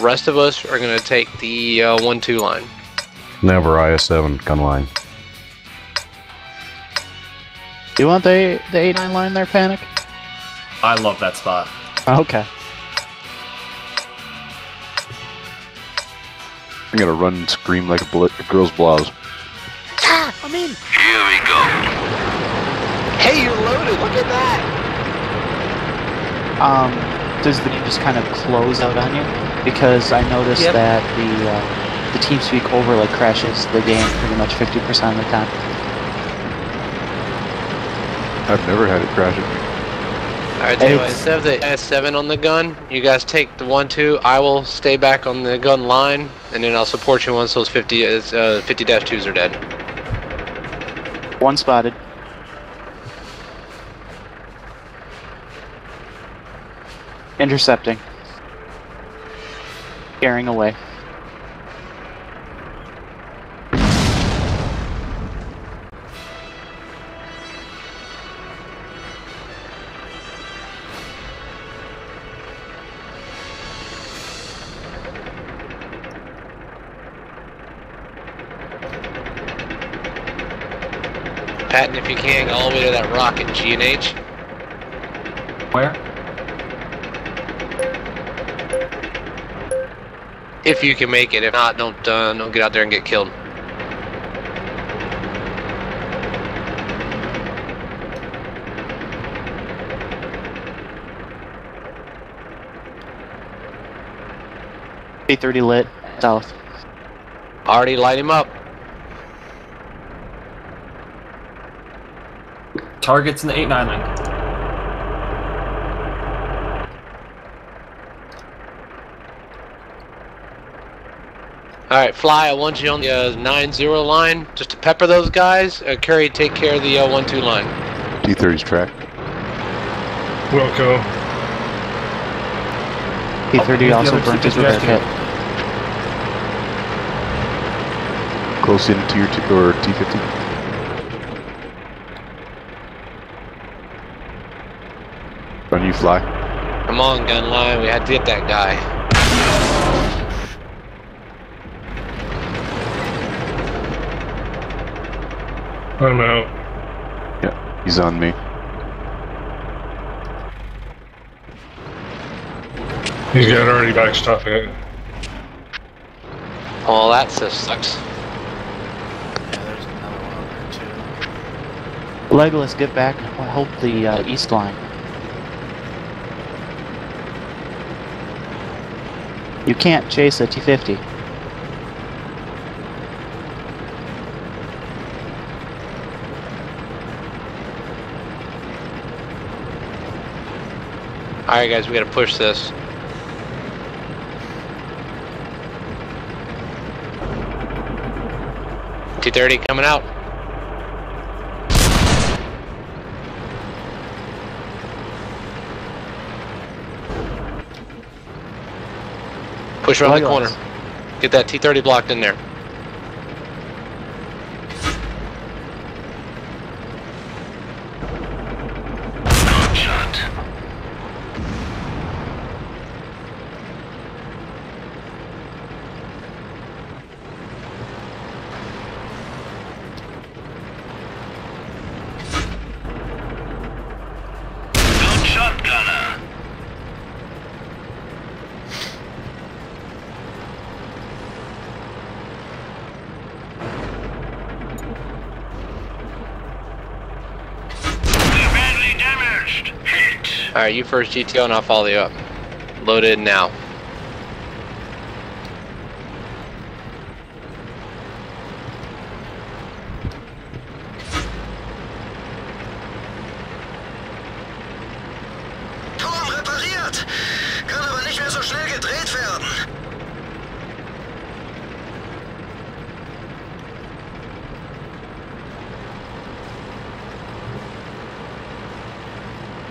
Rest of us are gonna take the uh, one-two line. Never IS-7 gun line. Do you want the the eight nine line there, Panic? I love that spot. Okay. I'm gonna run and scream like a, bl- a girl's blouse. I'm in. Here we go. Hey, you're loaded. Look at that. Um, does the game just kind of close out on you? Because I noticed Yep. that the uh, the TeamSpeak overlay crashes the game pretty much 50% of the time. I've never had it crash. All right, tell you what, It's- instead of the S7 on the gun, you guys take the one-two. I will stay back on the gun line, and then I'll support you once those 50 is, uh, 50-2s are dead. One spotted. Intercepting. Carrying away. Patton, if you can, all the way to that rock at G and H. Where? If you can make it. If not, don't uh, don't get out there and get killed. B30 lit. South. Already light him up. Targets in the 8 9 lane. All right, fly. I want you on the uh, 9-0 line just to pepper those guys. Uh, Curry, take care of the uh, one-two line. T-30's track. Wilco. B30 the also other burnt his two rear just kit. Close in to your T or T-50. Run you fly. Come on, gun line. We had to get that guy. I'm out. Yeah, he's on me. He's got already backstopping it. Oh, that just sucks. Yeah, there's another one over there too. Legolas, get back and help the uh, east line. You can't chase a T50. All right, guys, we got to push this. T30 coming out. Push around the corner. Get that T30 blocked in there. Good shot. Good shot, Gunner. They're badly damaged. Hit. All right, you first GTO and I'll follow you up. Loaded now.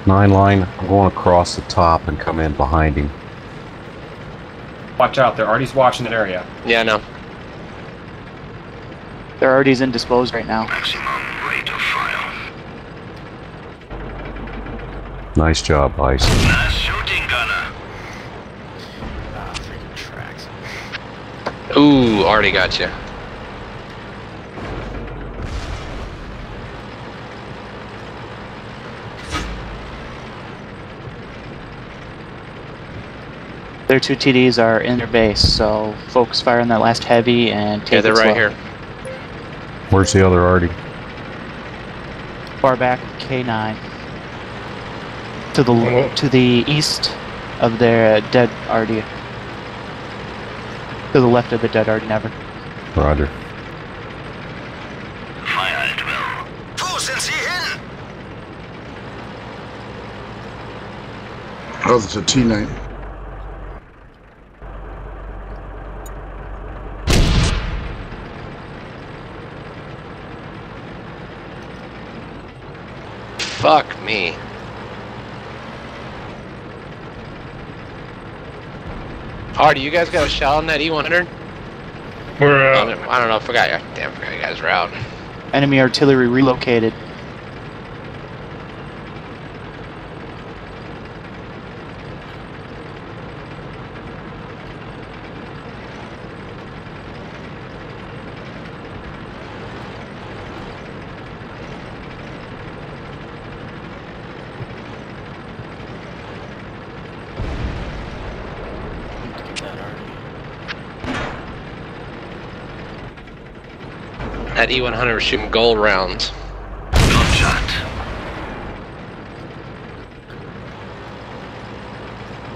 Nine line, I'm going across the top and come in behind him. Watch out, they're already watching that area. Yeah, no. They're already in disposed right now. Maximum rate of fire. Nice job, Ice. Nice shooting, Gunner. Ah, freaking trap. Ooh, already got you. Their two TDs are in their base, so focus fire on that last heavy and take Yeah, they're it right slow. here. Where's the other Artie? Far back, K9. To the Oh. to the east of their dead Artie. To the left of the dead Artie, never. Roger. Feuer at will. Wo sind sie hin? Oh, it's a T9. Fuck me. Hardy, you guys got a shot on that E100? We're I out. don't, I don't know. Forgot you. Damn, forgot you guys were out. Enemy artillery relocated. Get that already. That E100 was shooting gold rounds. Good shot.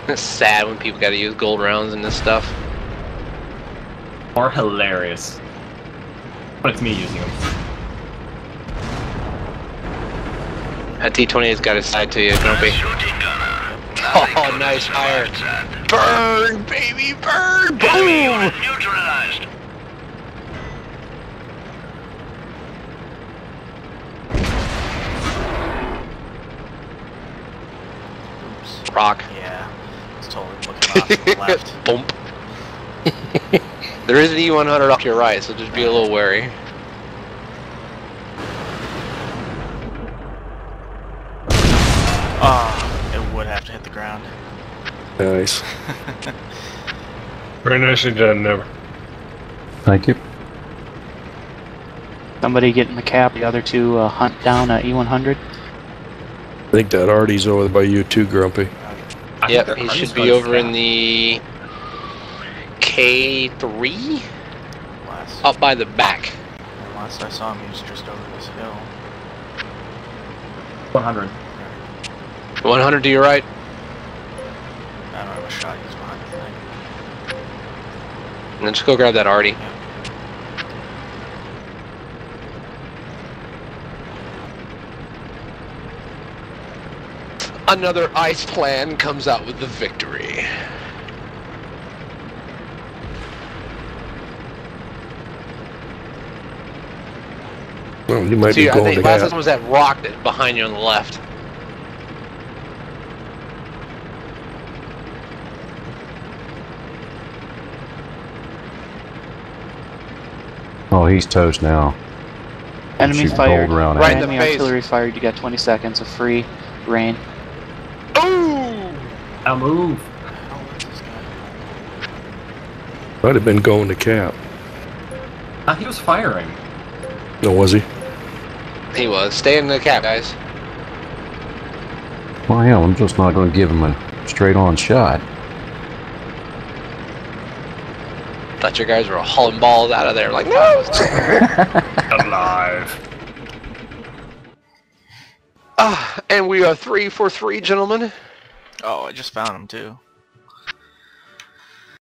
It's sad when people gotta use gold rounds in this stuff. Or hilarious. But it's me using them. That T-28's got his side to you, Grumpy. Shooting gunner. Oh, nice fire. Burn, baby, burn! Boom! unit neutralized. Rock. Yeah. It's totally looking off to the left. Bump. there is an E100 off to your right, so just be a little wary. Ah, it would have to hit the ground. Nice. Very nicely done, never. Thank you. Somebody getting the cap, the other two uh, hunt down a E100. I think that Artie's over by you too, Grumpy. I Yep, he should be spell over in the K3 Last, up by the back. last I saw him, he was just over this hill. 100. 100 to your right. I don't have a shot. He's behind the thing. And then just go grab that Artie. Another ice plan comes out with the victory. Well, you might See, be I think last that. one was that rock that behind you on the left. Oh, he's toast now. Enemy Shoot fired. Right in the Enemy face. artillery fired. You got 20 seconds of free rein. Ooh! Now move. What the hell is this guy? Might have been going to cap. Ah, he was firing. No, was he? He was. Stay in the cap, guys. Well, hell, I'm just not going to give him a straight-on shot. Thought your guys were hauling balls out of there. Like, no! Alive. Ah, and we are three for three, gentlemen. Oh, I just found him too.